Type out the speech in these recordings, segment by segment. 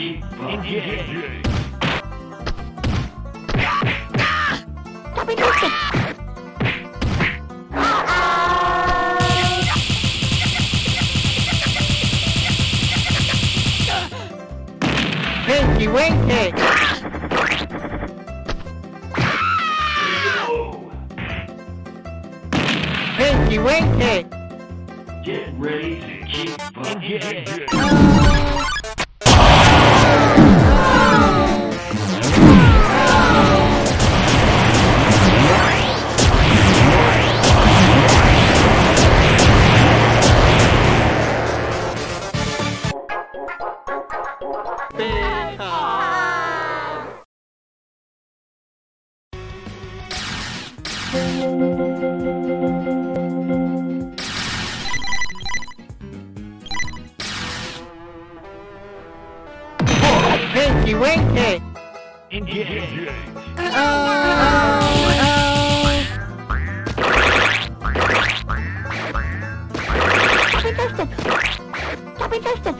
Tinky Winky! Go. Tinky Winky! Get ready to keep engaged. Tinky Winky! Engage. Copy twisted. Copy twisted. Go.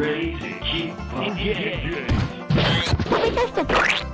ready to keep on getting twisted.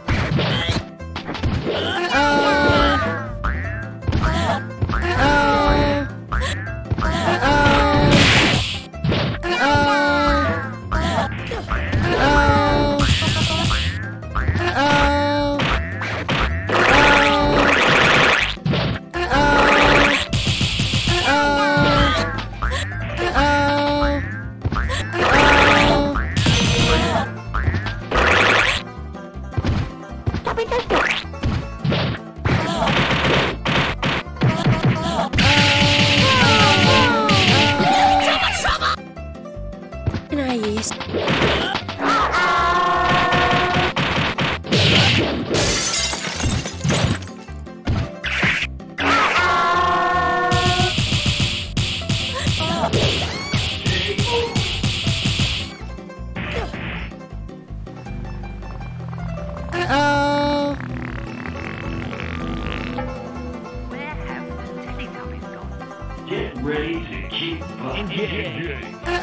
Keep engaged. What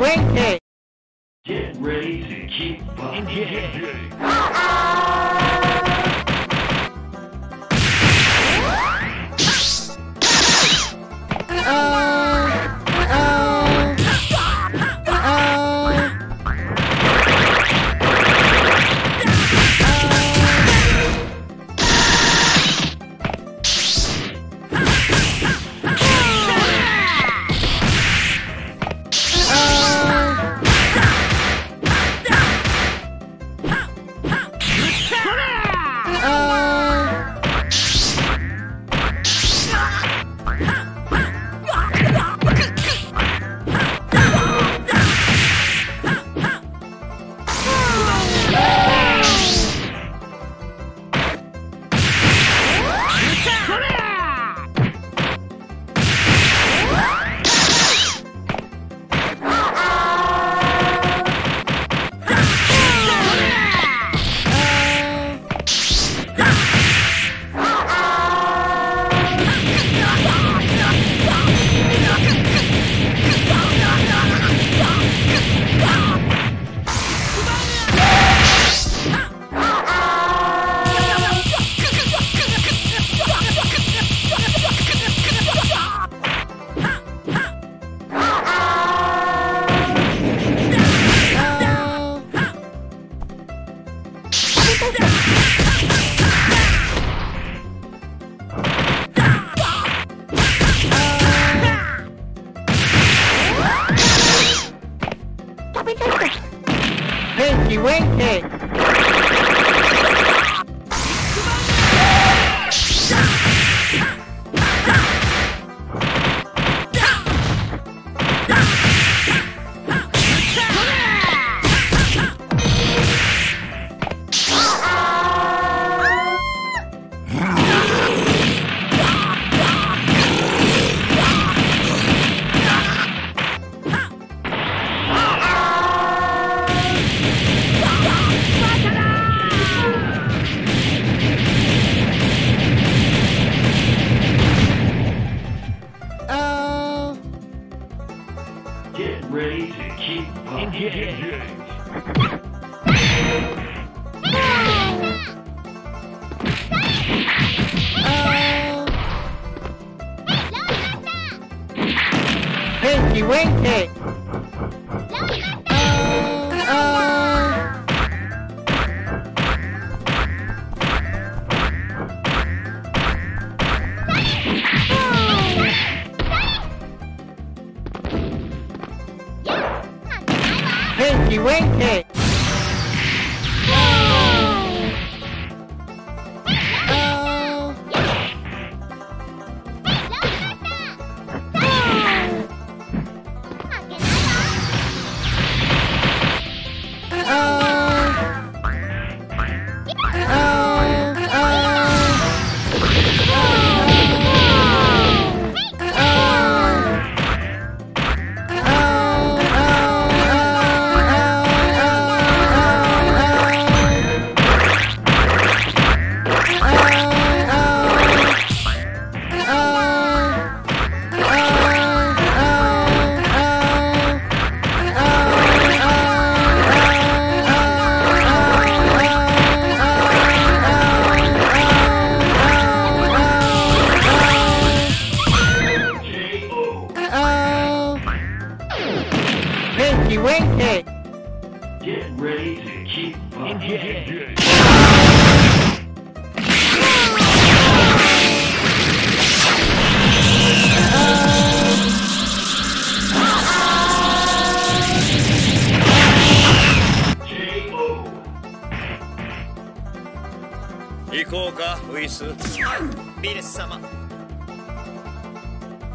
winking. Get ready to keep fucking. Winky Winky. Winky Winky. Get ready to keep fucking.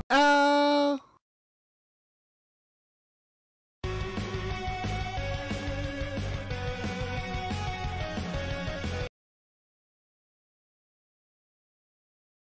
Uh...